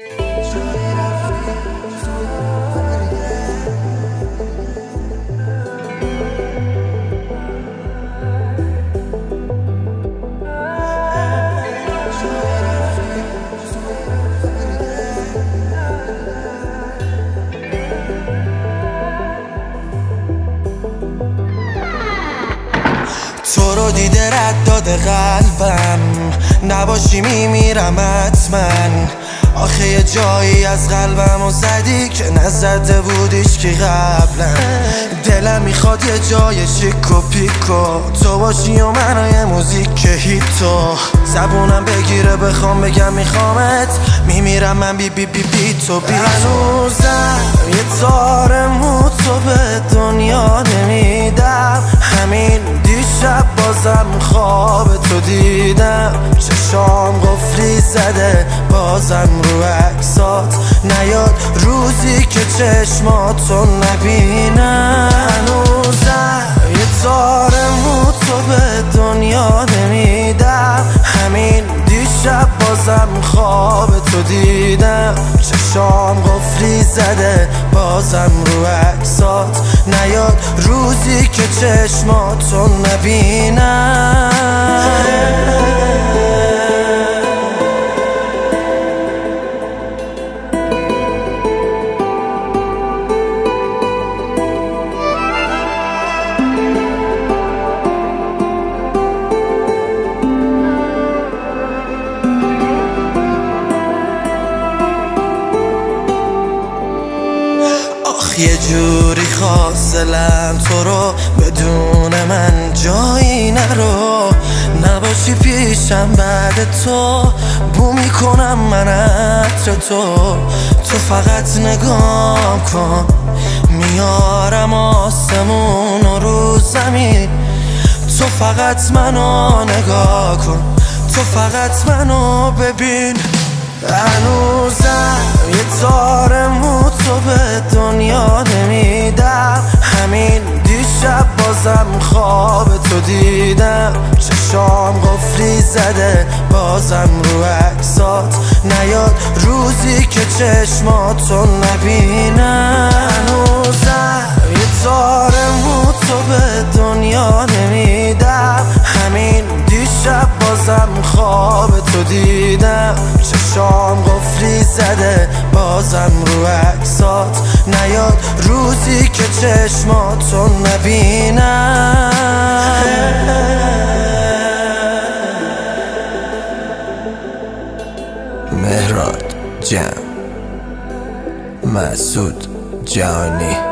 تو رو دیده رد داده قلبم. نباشی میمیرم حتما. آخه یه جایی از قلبم و زدی که نزده بودیش که قبلا دلم می‌خواد یه جای شیک و پیکو تو باشی و منو موزیک که هیتو زبونم بگیره بخوام بگم میخوامت. میمیرم من بی بی بی بی تو بی هنوزم یه تار مو تو به دنیا نمیدم. همین دیشب بازم خواب تو دیدم. چشام قفلی زده بازم رو عکسات نیاد. روزی که چشماتو نبینم هنوزم یه تار تو به دنیا نمیدم. همین دیشب بازم خواب تو دیدم. چشام قفلی زده بازم رو عکسات نیاد. روزی که چشماتو نبینم یه جوری خواستلم تو رو بدون من جایی نرو. نباشی پیشم بعد تو. بو می‌کنم من عطر تو. تو فقط نگاه کن. میارم آسمون و رو زمین. تو فقط منو نگاه کن. تو فقط منو ببین. هنوزم یه تار بازم خواب تو دیدم. چشام قفلی زده بازم رو عکسات نیاد. روزی که چشماتو نبینم هنوزم یه تار مو تو به دنیا نمیدم. همین دیشب بازم خواب تو دیدم. چشام قفلی زده بازم رو عکسات که چشماتو نبینم. مهراد جم مسعود جانی.